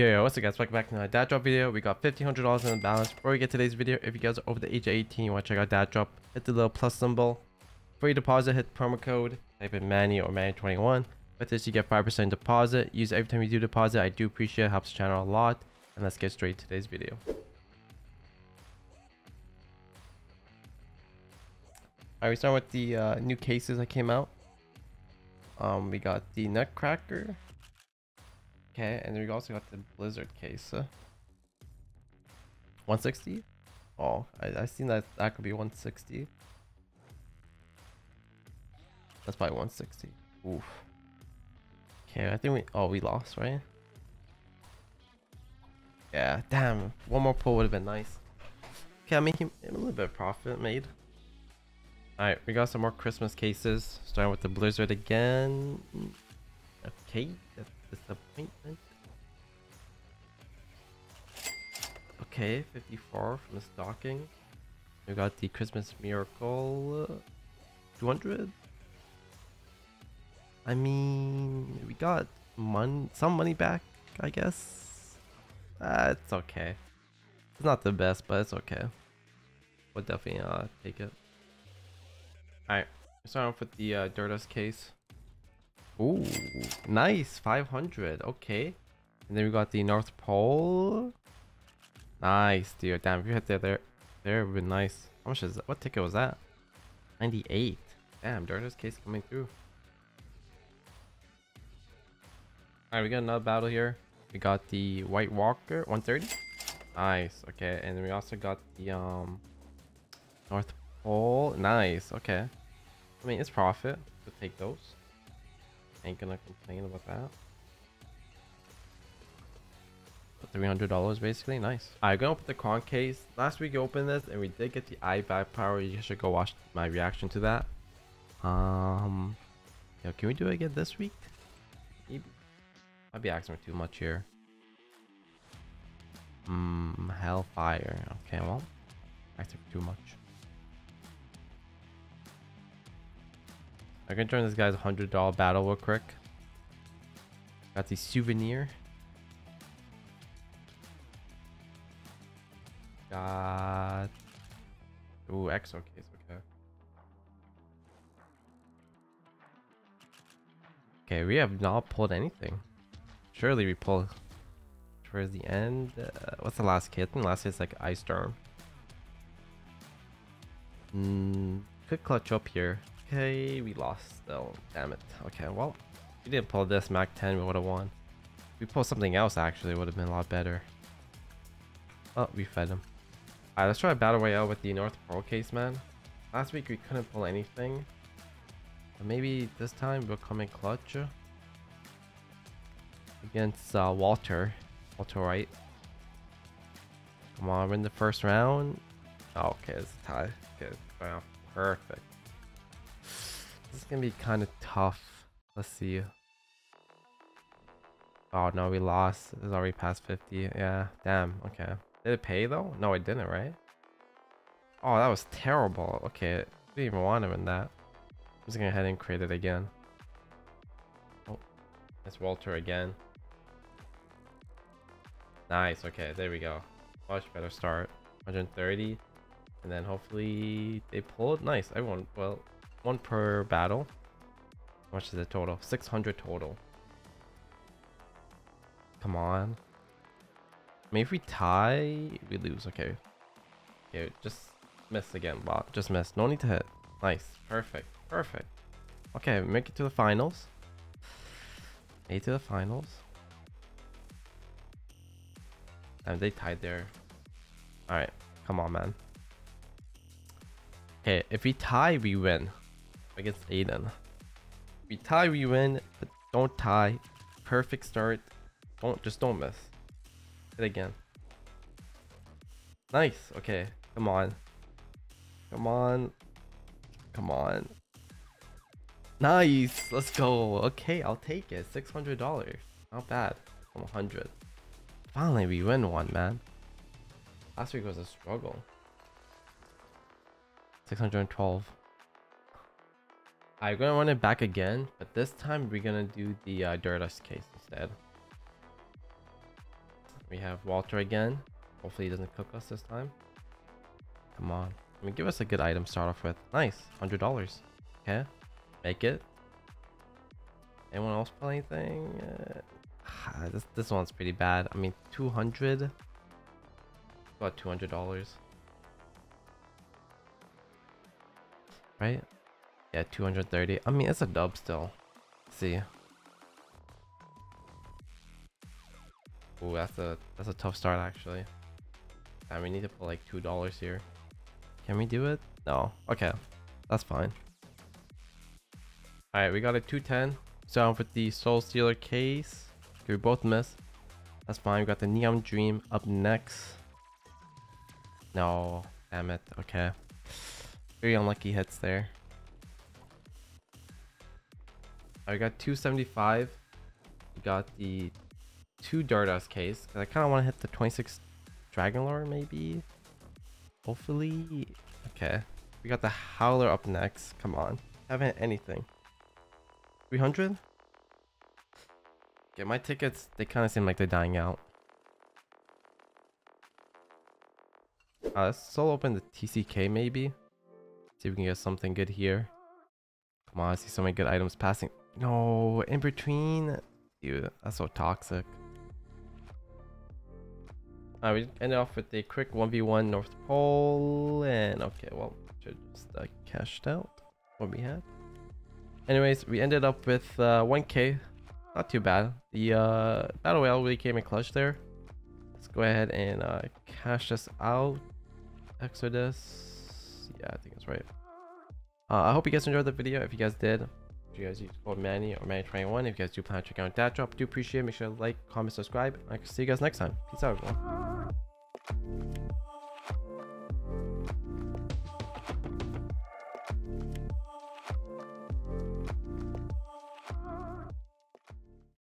Yo, yo, what's up guys, welcome back to another DatDrop video. We got $1,500 in the balance. Before we get today's video, if you guys are over the age of 18, you want to check out DatDrop, hit the little plus symbol. Before you deposit, hit promo code, type in Manny or Manny21. With this, you get 5% deposit. Use every time you do deposit. I do appreciate it, helps the channel a lot. And let's get straight to today's video. Alright, we start with the uh, new cases that came out. Um, we got the Nutcracker. Okay, and then we also got the Blizzard case. Uh, 160? Oh, I, I seen that that could be 160. That's probably 160. Oof. Okay, I think we... Oh, we lost, right? Yeah, damn. One more pull would have been nice. Okay, I mean, a little bit of profit made. Alright, we got some more Christmas cases. Starting with the Blizzard again. Okay, that's disappointment. Okay, 54 from the stocking. We got the Christmas Miracle. Uh, 200? I mean, we got mon some money back, I guess. Uh, it's okay. It's not the best, but it's okay. We'll definitely uh, take it. Alright, start off with the uh, Dirtus case. Ooh, nice, 500, okay. And then we got the North Pole. Nice, dude. Damn, if you hit there, there, there would be nice. How much is that? What ticket was that? 98. Damn, Dirtus case coming through. Alright, we got another battle here. We got the White Walker, 130. Nice, okay. And then we also got the um North Pole. Nice, okay. I mean, it's profit to take those. Ain't gonna complain about that. $300 basically, nice. I'm gonna open the Kron case. Last week I opened this and we did get the back power. You should go watch my reaction to that. Um, yo, can we do it again this week? I'd be asking for too much here. Hmm, Hellfire. Okay, well, asking for too much. I can join this guy's $100 battle real quick. Got the souvenir. Got... Ooh, EXO case, okay. Okay, we have not pulled anything. Surely we pull towards the end. Uh, what's the last kit? I think last hit's like Ice Storm. Mm, could clutch up here. Okay, we lost still. Damn it. Okay, well, if we didn't pull this Mac 10, we would have won. If we pulled something else, actually, it would have been a lot better. Oh, we fed him. Alright, let's try a battle royale with the North Pole case, man. Last week we couldn't pull anything. But maybe this time we'll come in clutch. Against uh, Walter. Walter White. Come on, we're in the first round. Oh, okay, it's a tie. Okay, perfect. Gonna be kind of tough. Let's see. Oh no, we lost. It's already past 50. Yeah, damn. Okay. Did it pay though? No, it didn't, right? Oh, that was terrible. Okay, didn't even want him in that. I'm just gonna head and create it again. Oh, it's Walter again. Nice. Okay, there we go. Much better start. 130, and then hopefully they pull it. Nice. Everyone, well, one per battle. How much is the total? 600 total. Come on. I mean, if we tie, we lose. Okay. Okay, just miss again, bot. Just miss. No need to hit. Nice. Perfect. Perfect. Okay, make it to the finals. Made to the finals. And they tied there. Alright. Come on, man. Okay, if we tie, we win against Aiden. We tie, we win, but don't tie. Perfect start. Don't just don't miss. Hit again. Nice. Okay. Come on. Come on. Come on. Nice. Let's go. Okay, I'll take it. $600. Not bad. From 100. Finally, we win one, man. Last week was a struggle. 612. I'm gonna run it back again, but this time we're gonna do the uh, case instead. We have Walter again. Hopefully he doesn't cook us this time. Come on. I mean, give us a good item to start off with. Nice. $100. Okay. Make it. Anyone else play anything? Uh, this, this one's pretty bad. I mean, 200 About $200. Right? Yeah, 230. I mean, it's a dub still. Let's see. Ooh, that's a that's a tough start actually. And we need to put like two dollars here. Can we do it? No. Okay, that's fine. All right, we got a 210. So with the Soul Stealer case. Okay, we both miss. That's fine. We got the Neon Dream up next. No, damn it. Okay, very unlucky hits there. I got 275. We got the two Dardos case. I kind of want to hit the 26 Dragon Lore maybe. Hopefully. Okay. We got the Howler up next. Come on. Haven't hit anything. 300? Okay, my tickets, they kind of seem like they're dying out. Uh, let's solo open the TCK maybe. See if we can get something good here. Come on, I see so many good items passing. No, in between. Dude, that's so toxic. Uh, we ended off with a quick 1v1 North Pole, and okay, well, should just uh, cashed out what we had. Anyways, we ended up with uh, 1k, not too bad. The uh, Battle Royale really came in clutch there. Let's go ahead and uh, cash this out. Exodus, yeah, I think it's right. Uh, I hope you guys enjoyed the video. If you guys did, if you guys use code Manny or Manny21, if you guys do plan to check out DatDrop, do appreciate it. Make sure to like, comment, subscribe. I can see you guys next time. Peace out, everyone.